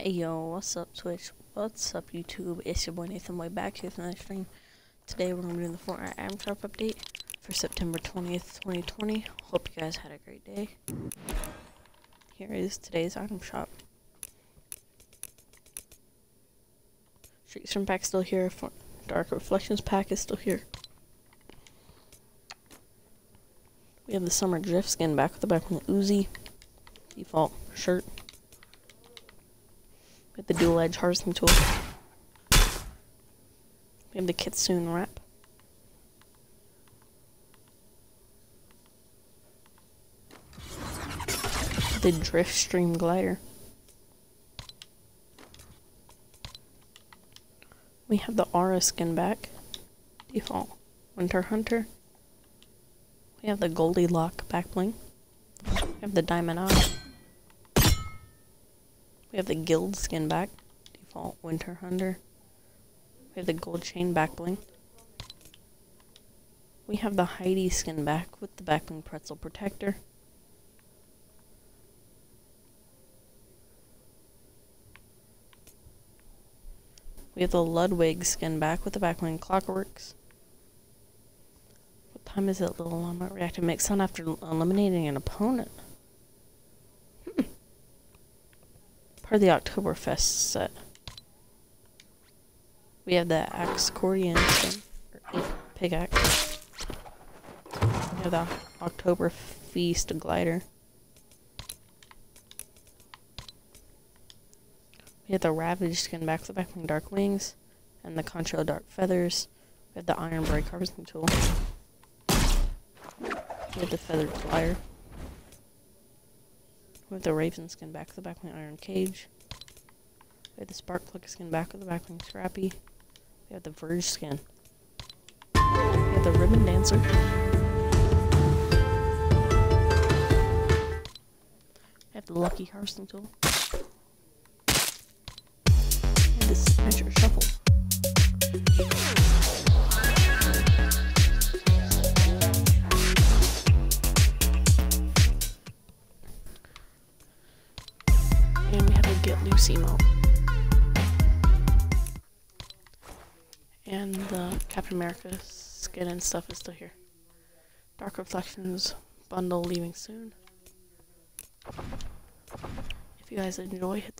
Hey yo, what's up Twitch? What's up YouTube? It's your boy Nathan Boy back here with another stream. Today we're gonna be doing the Fortnite item shop update for September 20th, 2020. Hope you guys had a great day. Here is today's item shop. Street Storm pack still here. For Dark Reflections pack is still here. We have the Summer Drift skin back with the back the Uzi default shirt with the dual edge harvesting tool. We have the Kitsune wrap. The Drift Stream glider. We have the Aura skin back. Default. Winter Hunter. We have the Goldilock back bling. We have the Diamond Eye. We have the Guild skin back. Default Winter Hunter. We have the Gold Chain back bling. We have the Heidi skin back with the back bling Pretzel Protector. We have the Ludwig skin back with the back bling Clockworks. What time is it, little llama? Reactive makes sound after eliminating an opponent. Part of the Oktoberfest set. We have the Axe Accordion skin, or pickaxe. We have the October Feast glider. We have the Ravage skin back the back Dark Wings, and the Concho Dark Feathers. We have the Iron Break Harvesting Tool. We have the Feathered Flyer. We have the Raven skin back with the back Iron Cage. We have the Spark Plug skin back with the back Scrappy. We have the Verge skin. We have the Ribbon Dancer. We have the Lucky Harvesting Tool. And the Signature Shuffle. Get emote. And the Captain America skin and stuff is still here. Dark Reflections bundle leaving soon. If you guys enjoy, hit